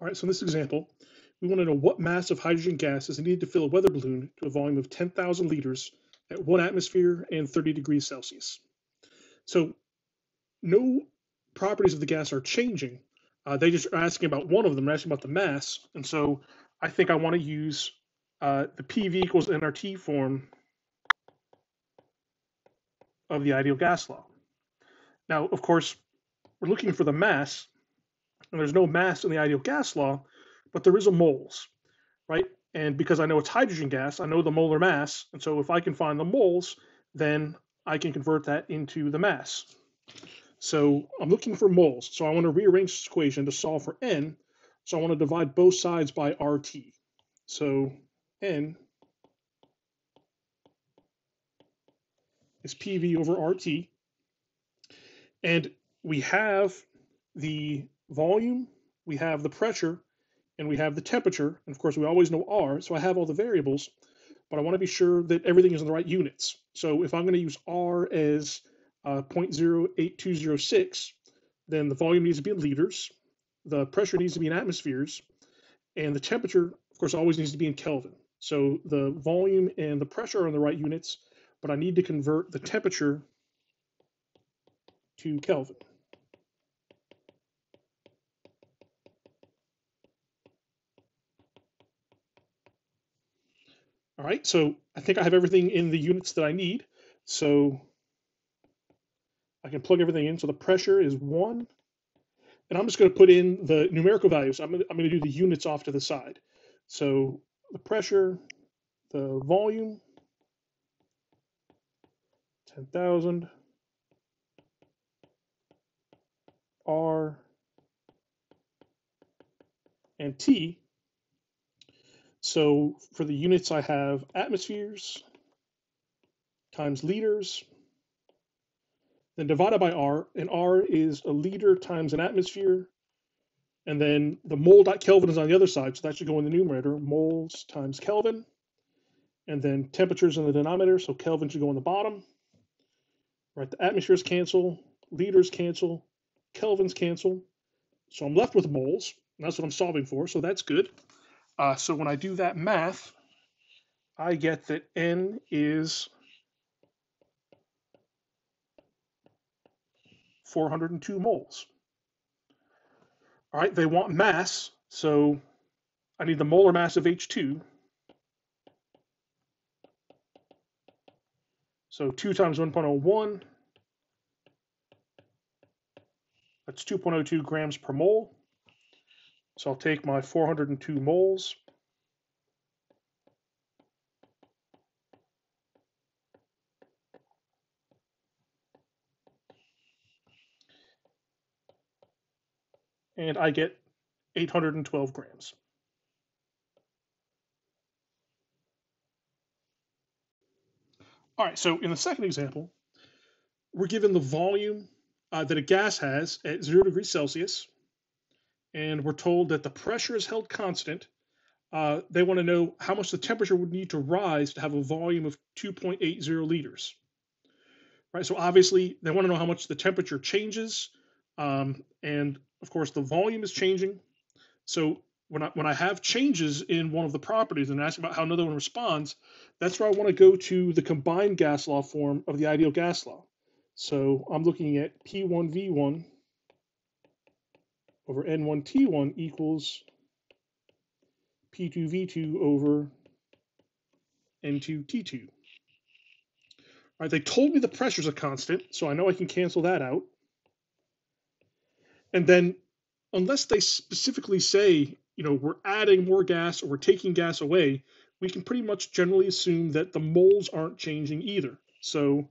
All right, so in this example, we want to know what mass of hydrogen gas is needed to fill a weather balloon to a volume of 10,000 liters at one atmosphere and 30 degrees Celsius. So no properties of the gas are changing. Uh, they just are asking about one of them, they're asking about the mass. And so I think I want to use uh, the PV equals nRT form of the ideal gas law. Now, of course, we're looking for the mass, and there's no mass in the ideal gas law, but there is a moles, right? And because I know it's hydrogen gas, I know the molar mass. And so if I can find the moles, then I can convert that into the mass. So I'm looking for moles. So I want to rearrange this equation to solve for n. So I want to divide both sides by RT. So n is PV over RT. And we have the volume, we have the pressure, and we have the temperature. And of course, we always know R. So I have all the variables, but I want to be sure that everything is in the right units. So if I'm going to use R as uh, 0.08206, then the volume needs to be in liters, the pressure needs to be in atmospheres, and the temperature, of course, always needs to be in Kelvin. So the volume and the pressure are in the right units, but I need to convert the temperature to Kelvin. All right, so I think I have everything in the units that I need. So I can plug everything in. So the pressure is one, and I'm just going to put in the numerical values. I'm going, to, I'm going to do the units off to the side. So the pressure, the volume, 10,000, R, and T. So for the units, I have atmospheres times liters, then divided by R, and R is a liter times an atmosphere, and then the mole dot Kelvin is on the other side, so that should go in the numerator, moles times Kelvin, and then temperatures in the denominator, so Kelvin should go in the bottom. Right, the atmospheres cancel, liters cancel, Kelvins cancel, so I'm left with moles, and that's what I'm solving for, so that's good. Uh, so when I do that math, I get that N is 402 moles. All right, they want mass, so I need the molar mass of H2. So 2 times 1.01, that's 2.02 grams per mole. So I'll take my 402 moles and I get 812 grams. All right, so in the second example, we're given the volume uh, that a gas has at zero degrees Celsius, and we're told that the pressure is held constant. Uh, they want to know how much the temperature would need to rise to have a volume of 2.80 liters. Right, so obviously they want to know how much the temperature changes, um, and of course the volume is changing. So when I, when I have changes in one of the properties and ask about how another one responds, that's where I want to go to the combined gas law form of the ideal gas law. So I'm looking at P1V1 over N1T1 equals P2V2 over N2T2. All right, they told me the pressure's a constant, so I know I can cancel that out. And then unless they specifically say, you know, we're adding more gas or we're taking gas away, we can pretty much generally assume that the moles aren't changing either. So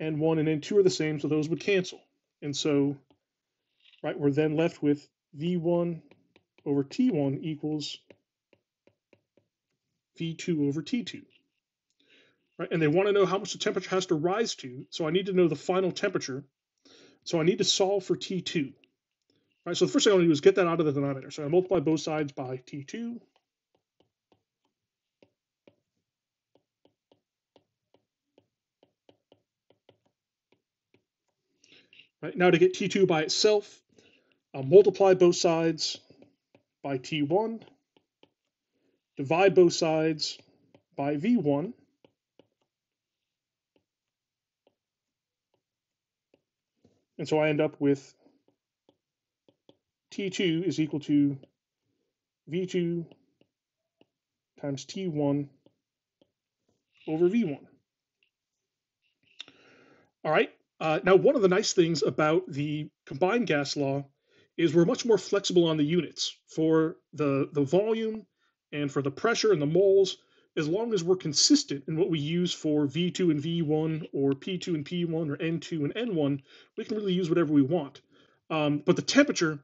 N1 and N2 are the same, so those would cancel. And so, right, we're then left with V1 over T1 equals V2 over T2. Right, and they want to know how much the temperature has to rise to, so I need to know the final temperature. So I need to solve for T2. Right, so the first thing I want to do is get that out of the denominator. So I multiply both sides by T2. Right, now to get T2 by itself, I'll multiply both sides by T1, divide both sides by V1, and so I end up with T2 is equal to V2 times T1 over V1. All right. Uh, now, one of the nice things about the combined gas law is we're much more flexible on the units for the, the volume and for the pressure and the moles, as long as we're consistent in what we use for V2 and V1 or P2 and P1 or N2 and N1, we can really use whatever we want. Um, but the temperature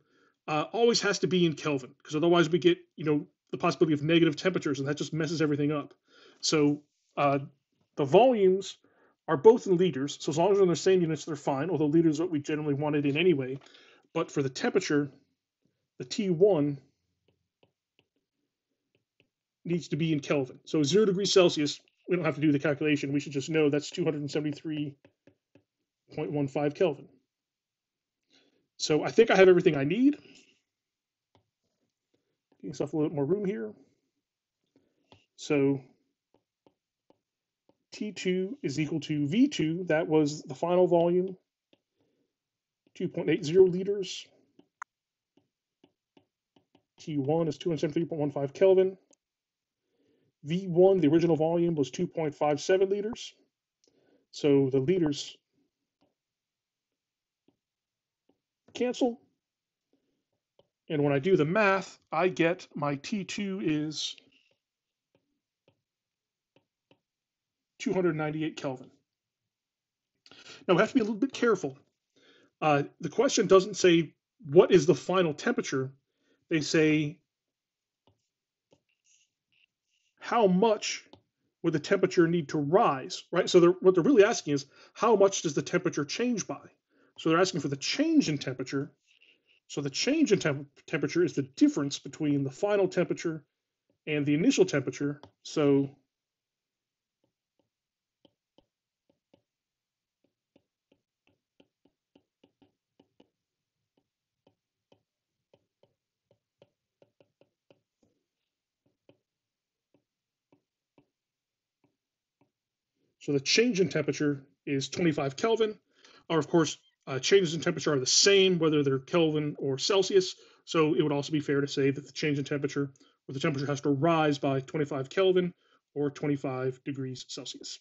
uh, always has to be in Kelvin because otherwise we get, you know, the possibility of negative temperatures and that just messes everything up. So uh, the volumes are both in liters. So as long as they're in the same units, they're fine, although liters is what we generally wanted in anyway. But for the temperature, the T1 needs to be in Kelvin. So zero degrees Celsius, we don't have to do the calculation. We should just know that's 273.15 Kelvin. So I think I have everything I need. Give myself a little bit more room here. So T2 is equal to V2, that was the final volume, 2.80 liters. T1 is 273.15 Kelvin. V1, the original volume, was 2.57 liters. So the liters cancel. And when I do the math, I get my T2 is 298 Kelvin. Now we have to be a little bit careful. Uh, the question doesn't say what is the final temperature. They say how much would the temperature need to rise, right? So they're, what they're really asking is how much does the temperature change by? So they're asking for the change in temperature. So the change in temp temperature is the difference between the final temperature and the initial temperature. So So the change in temperature is 25 Kelvin. Or of course, uh, changes in temperature are the same whether they're Kelvin or Celsius. So it would also be fair to say that the change in temperature, or the temperature has to rise by 25 Kelvin or 25 degrees Celsius.